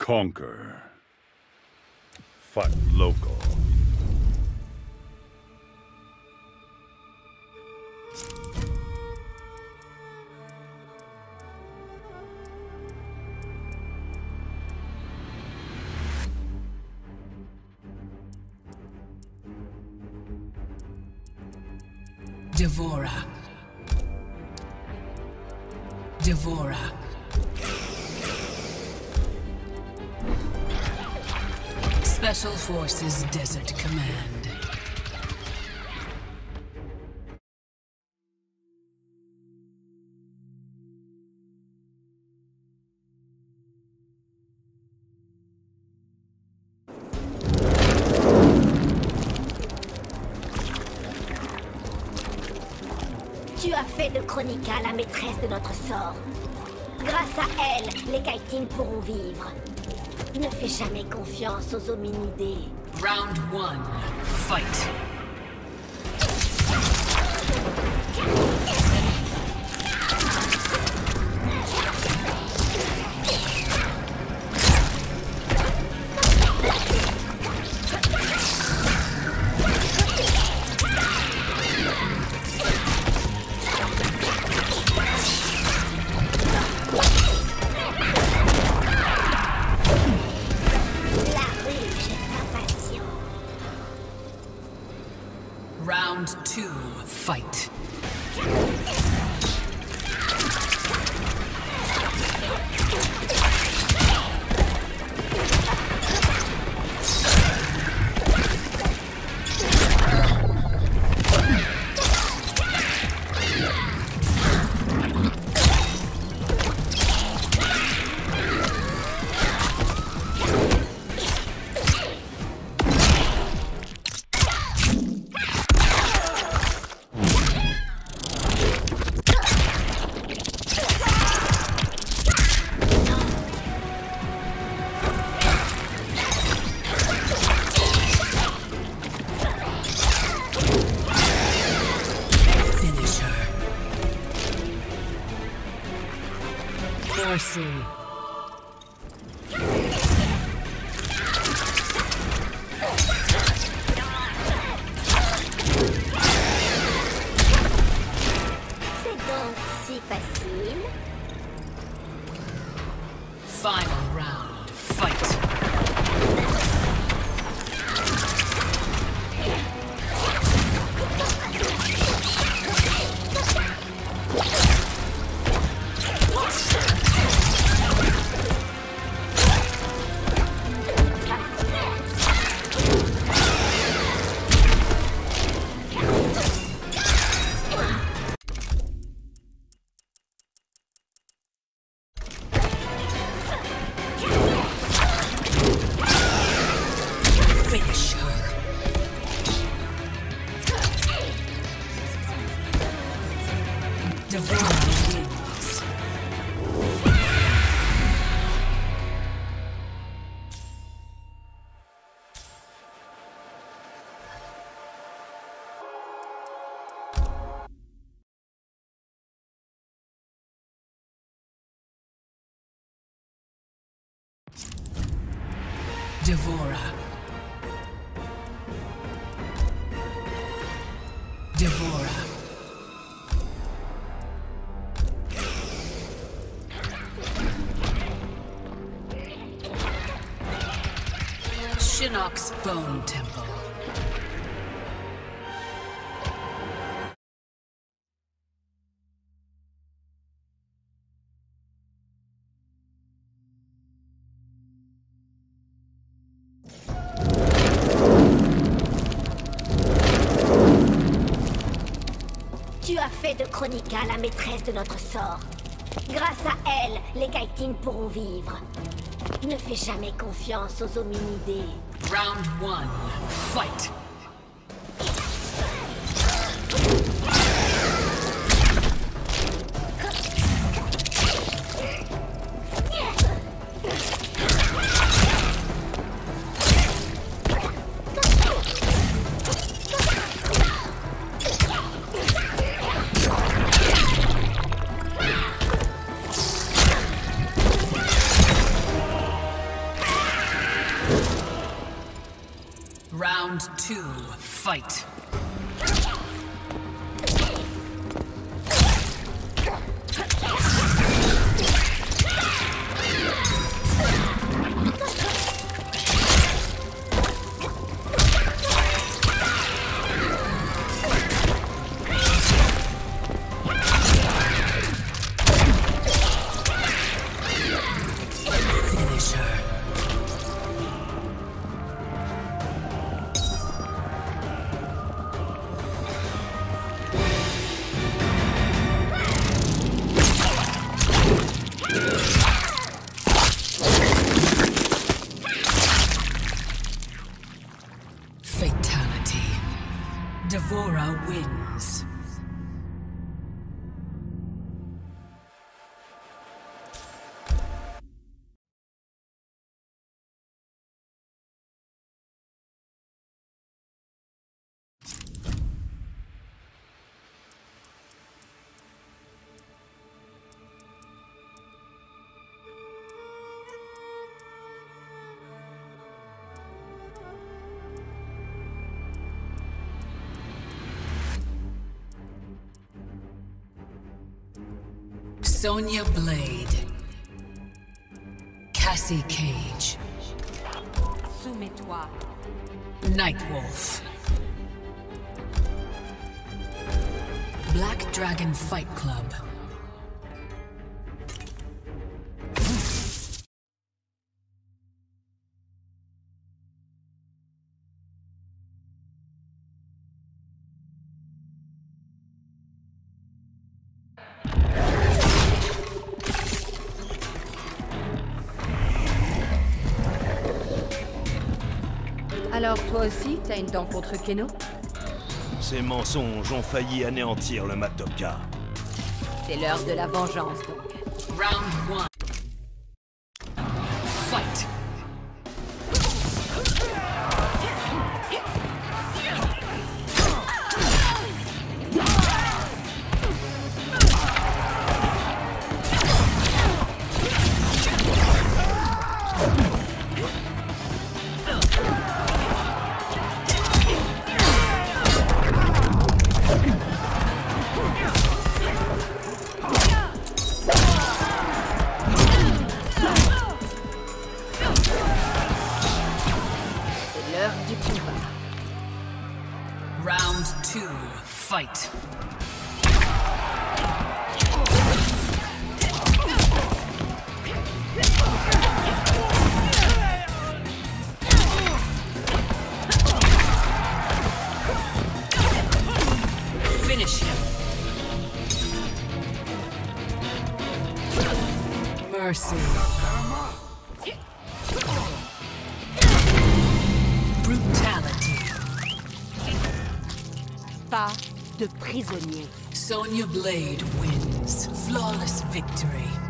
Conquer. Fight local. D'Vorah. D'Vorah. Special Forces Desert Command. Tu as fait de Chronica la maîtresse de notre sort. Grâce à elle, les Kaitings pourront vivre. Ne fais jamais confiance aux hominidés. Round one, fight. Forcey. D'Vorah. D'Vorah. Shinnok's Bone Temple. Tu as fait de Chronica la maîtresse de notre sort. Grâce à elle, les Kaitings pourront vivre. Ne fais jamais confiance aux hominidés. Round one, fight. Sonya Blade. Cassie Cage. Soumets-toi. Nightwolf. Black Dragon Fight Club. Alors toi aussi, t'as une dent contre Keno Ces mensonges ont failli anéantir le Matoka. C'est l'heure de la vengeance, donc. Round 1. Prisonnier. Sonya Blade wins. Flawless victory.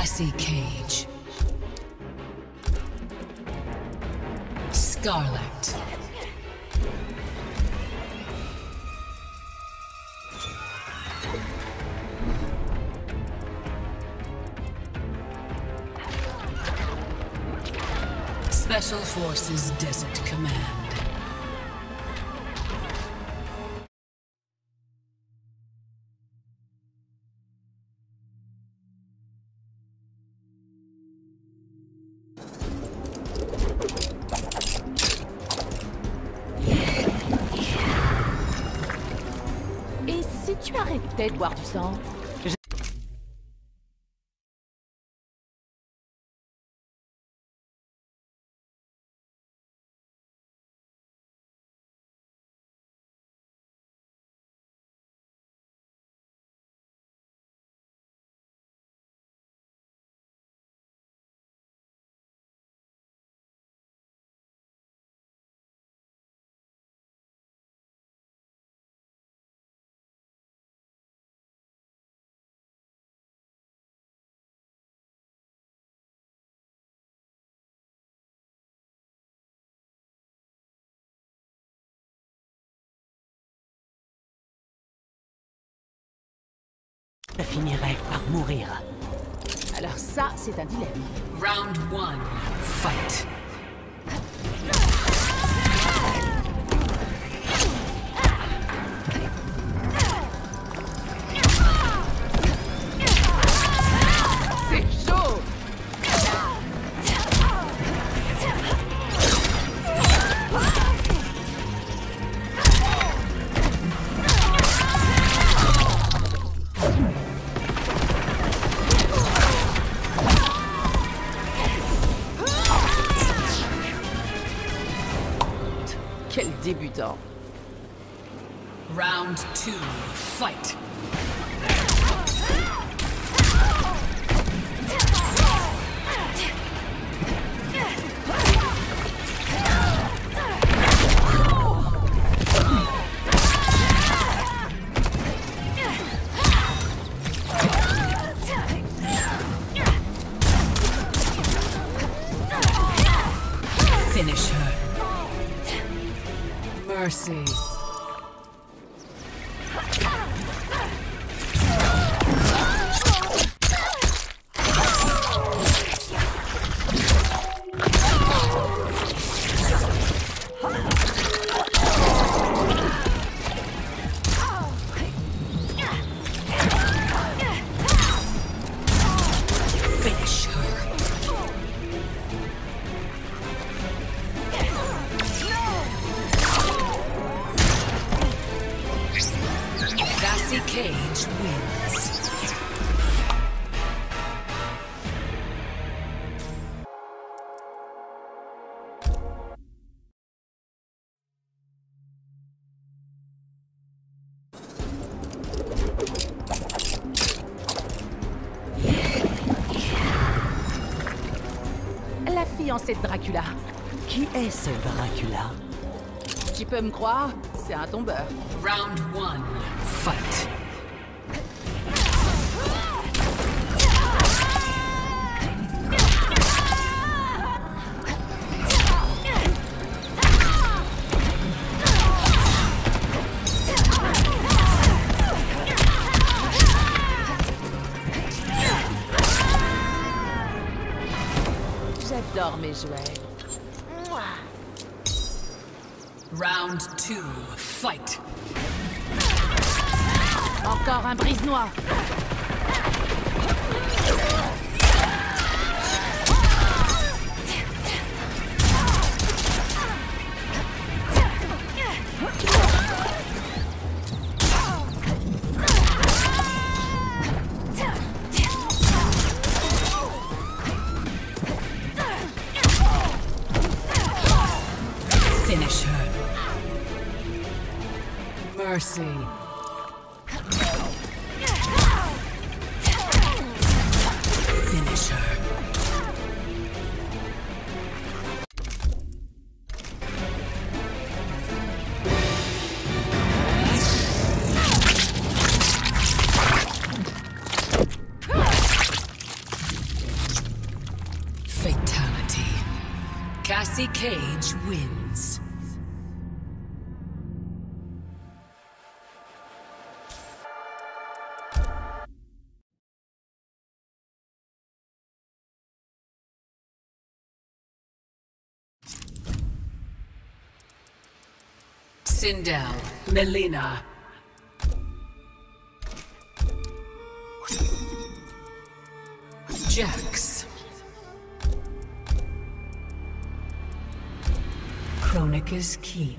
Cassie Cage. Skarlet. Special Forces Desert Command. De boire du sang je finirai par mourir. Alors ça, c'est un dilemme. Round one, fight. Fight. Cage wins. La fiancée de Dracula. Qui est ce Dracula? Tu peux me croire, c'est un tombeur. Round one, fight. J'adore mes jouets. Round two, fight. Encore un brise-noix. Mercy. Finish her. Fatality. Cassie Cage wins. Sindel, Mileena. Jax. Kronika's Keep.